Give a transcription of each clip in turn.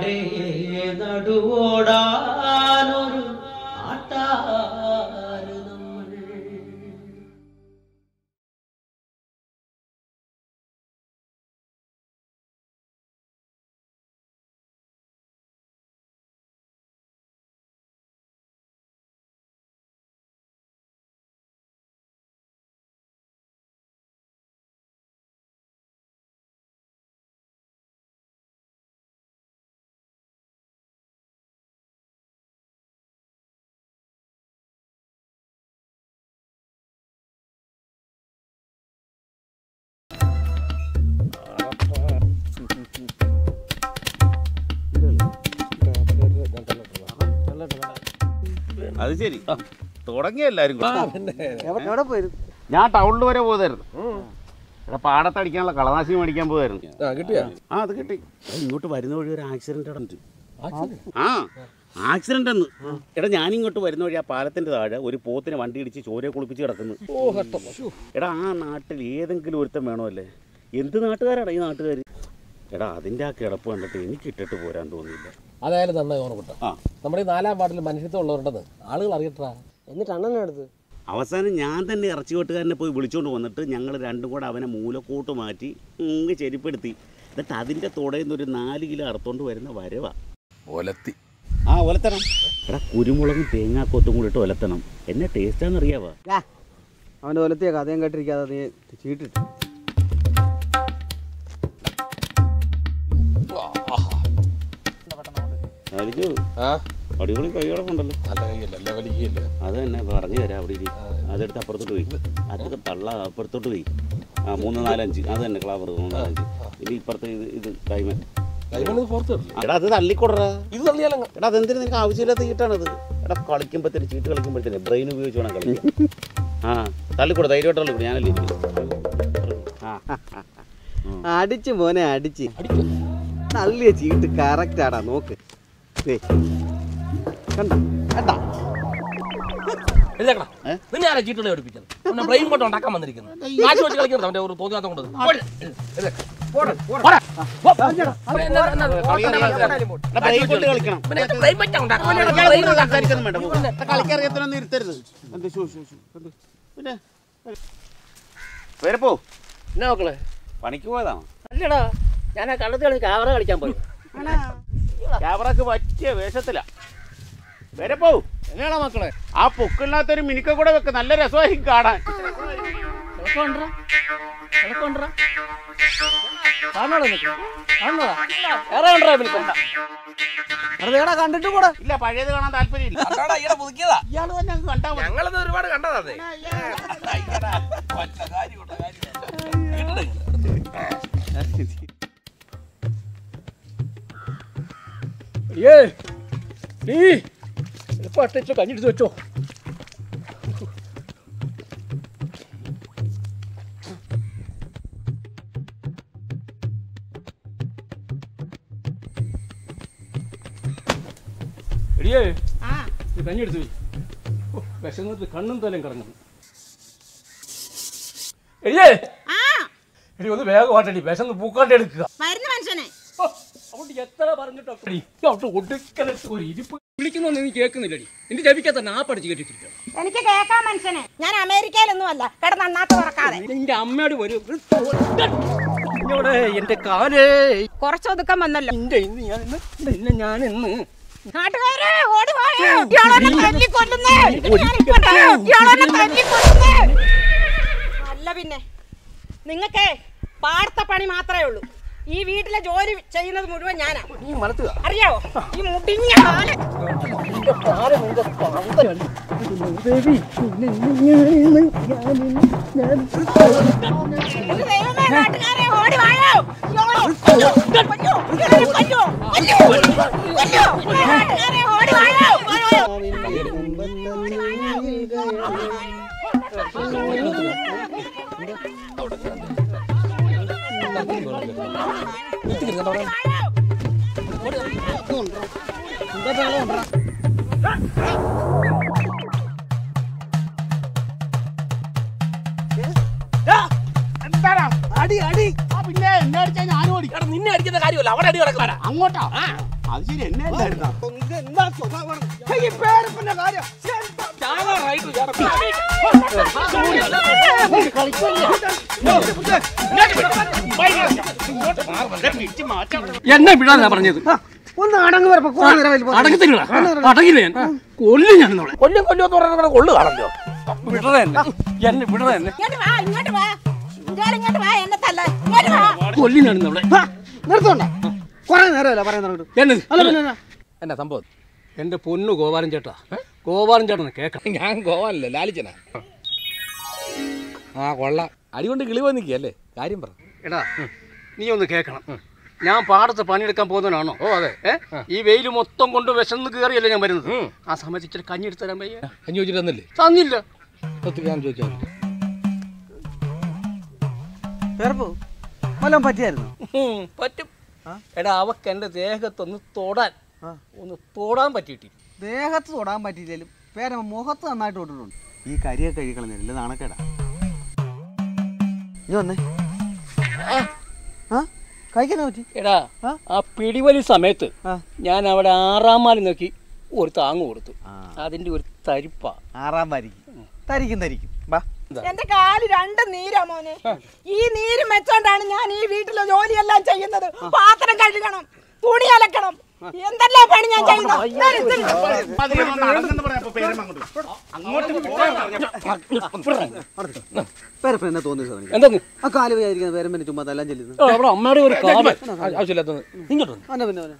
നാടേ നടുവോടാനൊരു നാട്ടാര് അത് ശരി. തുടങ്ങിയ എല്ലാരും എവിടെ പോയിരുന്നു ഞാൻ ടൗണിൽ വരെ പോയതായിരുന്നു. ഇവിടെ പാടത്തടിക്കാനുള്ള കളനാശി മേടിക്കാൻ പോയതായിരുന്നു. ആ കിട്ടിയാ? ആ അത് കിട്ടി. ഇങ്ങോട്ട് വരുന്ന വഴി ഒരു ആക്സിഡന്റ് ഇടണ്ട് ആ ആക്സിഡന്റ് എന്ന്. എടാ ഞാൻ ഇങ്ങോട്ട് വരുന്ന വഴി ആ പാലത്തിന്റെ താഴെ ഒരു പോത്തിന് വണ്ടി ഇടിച്ച് ചോരയെ കുളിപ്പിച്ച് കിടക്കുന്നു. എടാ ആ നാട്ടിൽ ഏതെങ്കിലും ഒരുത്തൻ വേണമല്ലേ? എന്ത് നാട്ടുകാരാടാ ഈ നാട്ടുകാർ എടാ അതിന്റെ ആ കിടപ്പ് കണ്ടിട്ട് എനിക്ക് ഇട്ടിട്ട് പോരാൻ തോന്നിയില്ല. അതായാലും നന്നായി ഓർമ്മപ്പെട്ട. നമ്മുടെ ഈ നാലാം വാർഡിൽ മനുഷ്യത്വം ഉള്ളവരുണ്ടെന്ന് ആളുകൾ അറിയട്ടാ. എന്നിട്ട് അണ്ണനെ അടുത്ത് അവസാനം ഞാൻ തന്നെ ഇറച്ചി വെട്ടുകാരനെ പോയി വിളിച്ചുകൊണ്ട് വന്നിട്ട് ഞങ്ങൾ രണ്ടും കൂടെ അവനെ മൂലക്കൂട്ട് മാറ്റി ഇങ്ങ് ചെരിപ്പെടുത്തി. എന്നിട്ട് അതിന്റെ തുടയിൽ നിന്ന് ഒരു നാല് കിലോ അറുത്തോണ്ട് വരുന്ന വരവാ. ഒലത്തി. ആ ഒലത്തണം. എടാ കുരുമുളകും തേങ്ങാക്കൊത്തും കൂടി ഇട്ട് ഒലത്തണം. എന്നെ ടേസ്റ്റാന്ന് അറിയാവാ അവന്റെ ഒലത്തിയ കഥയും കേട്ടിരിക്കാതെ നീ ചീട്ടിട്ട്. അടിപൊളി കൈയോടെ ഉണ്ടല്ലോ. നല്ല കൈയല്ല അത് തന്നെ പറഞ്ഞു തരാം അവിടെ ഇരി അതെടുത്ത് അപ്പുറത്തോട്ട് പോയി. അതൊക്കെ തള്ള അപ്പുറത്തോട്ട് പോയി. ആ മൂന്ന് നാലഞ്ച് അത് തന്നെ ക്ലാവർ മൂന്ന് നാലഞ്ച് ഇനി ഇപ്പുറത്തെ ഇത് ഇത് ഡയമണ്ട് കൈമണി എടാ അത് തള്ളിക്കൊടാ ഇത് തള്ളിയാലങ്ങ് എടാ അതെന്തിനു നിനക്ക് ആവശ്യമില്ലാത്ത ചീട്ടാണത് എടാ കളിക്കുമ്പോഴത്തേന് ചീട്ട് കളിക്കുമ്പോഴത്തേന് ബ്രെയിൻ ഉപയോഗിച്ച് വേണം കളിക്കാൻ. ആ തള്ളിക്കൂടെ ധൈര്യമായിട്ട് തള്ളിക്കൂടെ. ഞാനല്ലേ അടിച്ചു മോനെ അടിച്ച്. തള്ളിയ ചീട്ട് കറക്റ്റ് ആടാ നോക്ക്. നിന്നെ ആരാ ചീട്ടുകളെ പഠിപ്പിച്ചത്? പിന്നെ ബ്രെയിൻ കൊണ്ട് ഉണ്ടാക്കാൻ വന്നിരിക്കുന്നത് കാശ് വെച്ച് കളിക്കുന്നത് അവന്റെ ഒരു തോന്നിയാത്ത കൊണ്ട്. പണിക്ക് പോയതാണോ? അല്ലടാ ഞാൻ ആ കള്ളത്തിൽ കളി ക്യാമറ കളിക്കാൻ പോയി. ക്യാമറക്ക് പറ്റിയ വേഷത്തില. വരെ പോ. എങ്ങനെയാണോ മക്കളെ? ആ പൊക്കില്ലാത്തൊരു മിനിക്ക കൂടെ വെക്ക. നല്ല രസമായിരിക്കും കാണാൻ. വെറുതെ കണ്ടിട്ട് കൂടെ? ഇല്ല പഴയത് കാണാൻ താല്പര്യമില്ല. ഇയാൾ തന്നെ കണ്ടാ ഞങ്ങളത് ഒരുപാട് കണ്ടതാ ഏ നീ എളുപ്പം അട്ടിച്ച് കഞ്ഞിട്ട് വെച്ചോ. എടിയേ കഞ്ഞെടുത്ത് പോയി വിശന്നിട്ട് കണ്ണും തലയും കറങ്ങുന്നു. എടിയേ എടി ഒന്ന് വേഗം വാട്ടടി വിശന്ന് പൂക്കാണ്ട് എടുക്കുക. വരുന്ന മനുഷ്യനെ. ഓ, എത്ര പറഞ്ഞിട്ടോ എടി, അവിടെ ഒരു ഇരിപ്പ് വിളിക്കുന്നൊന്നും നീ കേൾക്കുന്നില്ലടി. നിന്റെ ജപിക്കാത്ത നാപ്പടിച്ച് കേട്ടിട്ടില്ല എനിക്ക് കേൾക്കാൻ മനുഷ്യനെ. ഞാൻ അമേരിക്കയിലൊന്നും അല്ല കിടന്ന് അണ്ണാത്ത് തുറക്കാതെ. നിന്റെ അമ്മയോട് വരും. ഇവിടെ എന്റെ കാലേ. കുറച്ച് ഒതുക്കം വന്നല്ലോ. നിന്റെ ഇന്ന് ഞാൻ ഇന്ന് നിന്നെ ഞാൻ ഇന്ന്. നാട്ടുകാരെ ഓടി വായോ. ഇയാളെന്നെ തല്ലിക്കൊല്ലുന്നേ. ഞാനിപ്പോട്ടെ. ഇയാളെന്നെ തല്ലിക്കൊല്ലുന്നേ. അല്ല പിന്നെ നിങ്ങക്കേ പാടത്തെ പണി മാത്രമേ ഉള്ളൂ. ഈ വീട്ടിലെ ജോലി ചെയ്യുന്നത് മുഴുവൻ ഞാനാ. നീ മലത്തുക അറിയാവോ? ഈ മുടിഞ്ഞ ഓടി വായോ? എന്താടാ? അടി അടി. ആ പിന്നെ എന്നെ അടിച്ചാൽ ഞാനും അടിക്കണം നിന്നെ അടിക്കുന്ന കാര്യമല്ല അവിടെ അടി കിടക്കാനാ അങ്ങോട്ടാ? അത് ശരി എന്നെ അല്ലായിരുന്നാ? ഈ പേരപ്പന്റെ കാര്യം? എന്നെ വിടാന്നാ പറഞ്ഞത്. ഒന്ന് അടങ്ങ് വരപ്പോ കുറെ നേരം ആയില്ലേ പോയി. അടങ്ങത്തില്ല. അടങ്ങില്ല ഞാൻ. കൊല്ലും ഞാൻ നമ്മളെ കൊല്ലും കൊല്ലും എന്ന് പറഞ്ഞാൽ കൊള്ളു കാണല്ലോ വിടറേ എന്നെ. എന്നെ വിടറേ എന്നെ. ഇങ്ങോട്ട് വാ ഇങ്ങോട്ട് വാ. ഇയാൾ ഇങ്ങോട്ട് വാ എന്നെ തല്ല. ഇങ്ങോട്ട് വാ. കൊല്ലും ഞാൻ നിർത്തോണ്ട കുറെ നേരമല്ല എന്നെ സംഭവം? എന്റെ പൊന്നു ഗോപാലൻ ചേട്ടാ. ഗോപാലൻ ചേട്ടനെ കേക്കണം. ഞാൻ ഗോവല്ലേ ലാലിച്ചനാ? ആ കൊള്ള. അടികൊണ്ട് കിളി വന്നിക്കല്ലേ നിൽക്കല്ലേ കാര്യം പറ. എടാ നീ ഒന്ന് കേൾക്കണം ഞാൻ പാടത്ത് പണിയെടുക്കാൻ പോകുന്നവനാണോ? ഓ അതെ. ഈ വെയിൽ മൊത്തം കൊണ്ട് വിശന്ന് കയറിയല്ലേ ഞാൻ വരുന്നത്? ആ സമയത്ത് ഇച്ചിരി കഞ്ഞി എടുത്ത് തരാൻ പയ്യ കഞ്ഞി വെച്ചിട്ട് തന്നില്ലേ? തന്നില്ല. ഒത്തിരി ഞാൻ ചോദിച്ചാൽ പറ്റിയായിരുന്നു? പറ്റും. എടാ അവക്ക് എന്റെ ദേഹത്തൊന്ന് തൊടാൻ ഒന്ന് തൊടാൻ പറ്റിയിട്ടില്ല. ദേഹത്ത് തൊടാൻ പറ്റിയില്ലേലും പേര മുഖത്ത് നന്നായിട്ട് തൊട്ടിട്ടുണ്ട്. ഈ കരിയൊക്കെ കഴിക്കളഞ്ഞില്ല നാണക്കേടാ. ഇനി വന്നേ. ആ. കഴിക്കാനാ പറ്റി? എടാ ആ? പിടിവലി സമയത്ത് ഞാൻ അവിടെ ആറാം മാലി നോക്കി ഒരു താങ്ങ് കൊടുത്തു. അതിന്റെ ഒരു തരിപ്പാ. ആറാം വരിക്കും തരിക്കും തരിക്കും. വാ. എന്റെ കാൽ രണ്ട് നീരാ മോനെ. ഈ നീര് വെച്ചോണ്ടാണ് ഞാൻ ഈ വീട്ടിലെ ജോലിയെല്ലാം ചെയ്യുന്നത്. പാത്രം കഴുകണം തുണി അലക്കണം. എന്തെല്ലാം പണി ഞാൻ ചെയ്യുന്നത് ആ. കാൽ വിചാരിക്കുന്ന പേരമ്മനെ ചുമ്മാ തല്ലാൻ ചെല്ലുന്നു അമ്മയുടെ ഒരു കാൽ ആവശ്യമില്ലാത്തത് ഇങ്ങോട്ട് പിന്നെ വന്ന്.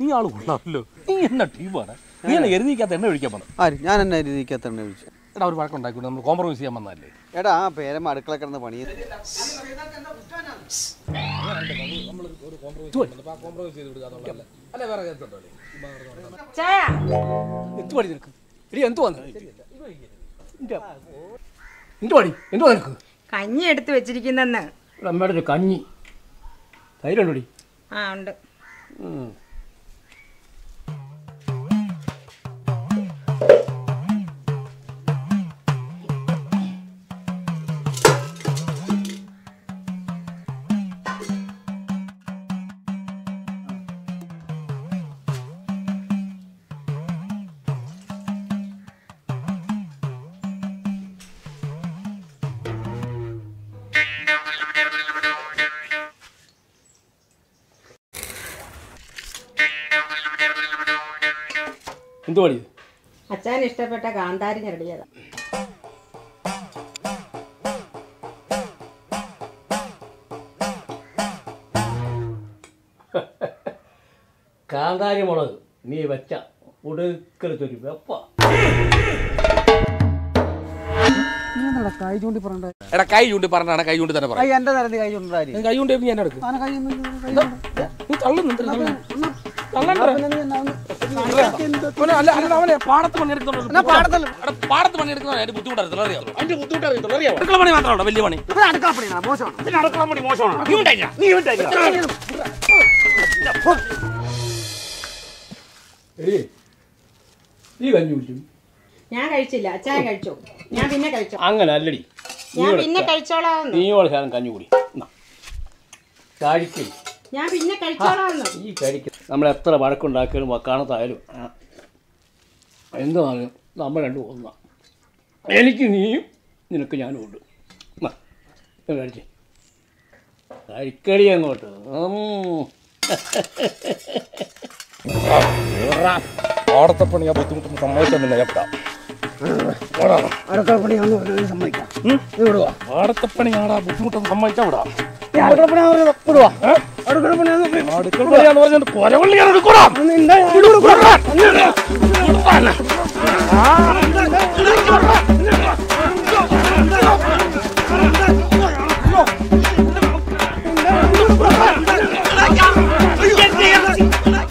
നീ ആൾ കൊള്ളാമല്ലോ. നീ എന്നാ ടീമാണ് നീ എന്നെ എരുതിക്കാത്ത എണ്ണ ഒഴിക്കാൻ പറഞ്ഞു ആര്? ഞാൻ എന്നെ രീതിക്കകത്ത് എണ്ണ വിളിച്ചു. എടാ ഒരു വഴക്കുണ്ടാക്കി നമ്മൾ കോംപ്രമൈസ് ചെയ്യാൻ വന്നതല്ലേ? എടാ ആ പേരമ്മ അടുക്കള കിടന്ന് പണി. എന്ത് പണി നിനക്ക്? ഇടി എന്ത് വന്നു എന്ത് പണി എന്ത് നിനക്ക്? കഞ്ഞി എടുത്ത് വെച്ചിരിക്കുന്നെന്ന്. ഇവിടെ അമ്മയുടെ ഒരു കഞ്ഞി. ധൈര്യം ഉണ്ടോടി? ആ ഉണ്ട്. എന്ത് പണി? അച്ഛൻ ഇഷ്ടപ്പെട്ട കാന്താരി ഞെരടിയതാ. കാന്താരി മുളക് നീ വെച്ച ഒടുക്കലത്തൊരു വെപ്പ കൈ ചൂണ്ടി പറഞ്ഞ എടാ കൈ ചൂണ്ടി പറഞ്ഞാണ് കൈ ചൂണ്ടി തന്നെ പറഞ്ഞു എന്റെ തരം കൈ ചൂണ്ടാരി. കൈ ചൂണ്ടി ഞാൻ എടുക്കും. ആന കൈ നീ തള്ളുന്നുണ്ട് തള്ളണ്ട? പാടത്ത് അതിന്റെ ബുദ്ധിമുട്ടറിയത്തില്ല അതിന്റെ ബുദ്ധിമുട്ടറിയത്തില്ല അടുക്കള പണി മാത്രമല്ല വലിയ പണി. അടുക്കള മോശമാണ്? പിന്നെ അടുക്കള പണി മോശമാണ്? നീ ഉണ്ടായില്ല നീ ഉണ്ടായില്ല നീ കഞ്ഞി കുടിച്ചു? ഞാൻ കഴിച്ചില്ല. അച്ഛൻ കഴിച്ചു. ഞാൻ പിന്നെ കഴിച്ചു. അങ്ങനെ അല്ലടി. ഞാൻ പിന്നെ കഴിച്ചോളാന്ന് നീയോടെ ശാലം കഞ്ഞി കുടി. കഴിക്കേ ഞാൻ പിന്നെ കഴിച്ചോളാം ഈ കഴിക്ക. നമ്മൾ എത്ര വഴക്കുണ്ടാക്കിയാലും വക്കാണത്തായാലും എന്താണെങ്കിലും എന്തായാലും നമ്മൾ രണ്ടും ഒന്നാ. എനിക്ക് നീയും നിനക്ക് ഞാനും ഉണ്ട്. കഴിച്ചേ കഴിക്കടി അങ്ങോട്ട്. ഉം. പാടത്തെ പണി ആ ബുദ്ധിമുട്ടൊന്നും സമ്മതിച്ചൊന്നുമില്ല ചേട്ടാ അടുക്കള പണിയാന്ന് സമ്മതിക്കാം. പാടത്തെ പണി ആടാ ബുദ്ധിമുട്ടൊന്നും സമ്മതിച്ചാ വിടാ.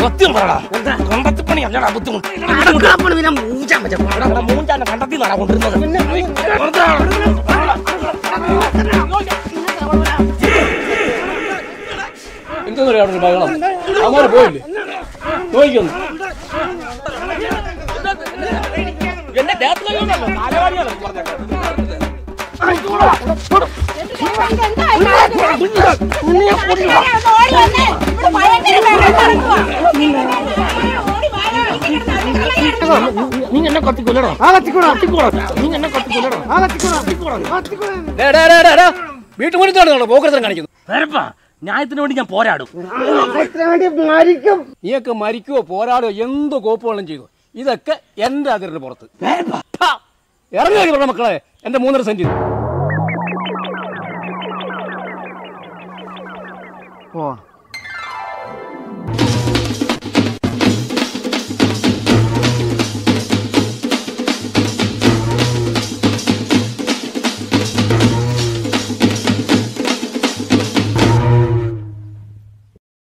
സത്യം പറടാ. കണ്ടത്തി പണി അല്ലടാ ബുദ്ധിമുട്ട്. പിന്നെ മൂഞ്ചാൻ പറ്റും. മൂഞ്ചാൻ കണ്ടത്തി നടക്കൊണ്ടിരുന്നത് പണിയാന്ന് പറഞ്ഞിട്ട് കൊലവള്ളിയാണ് എടുക്കൂടാ ആ കണ്ടത്തിപ്പണി അല്ലടാ ബുദ്ധിമുട്ട് അവിടെ മൂഞ്ചാന്റെ കണ്ടത്തിൽ നിന്നാണ് കൊണ്ടിരുന്നത് എന്തെന്ന് പറയാ അവിടെ ഒരു ബഹളം അവന്മാര് പോയില്ലേ നോക്കിക്കൊന്നു എന്റെ ദേഹത്ത് കഴിയുന്നല്ലോ തലവാടിയാണ് നീ എന്നെ കത്തിക്കൊല്ലടാ നീ എന്നെ കത്തിക്കൊല്ലടാ വീട്ടുമുറ്റത്ത് നടന്നോ പോക്കരത്തരം കാണിക്കുന്നു വേറപ്പാ ന്യായത്തിന് വേണ്ടി ഞാൻ പോരാടും. നീയൊക്കെ മരിക്കുവോ പോരാടോ എന്ത് കോപ്പുകളും ചെയ്തു. ഇതൊക്കെ എന്റെ അതിരുടെ പുറത്ത്. ഇറങ്ങി പറഞ്ഞ മക്കളെ. എന്റെ മൂന്നര സെന്റ്. ഓ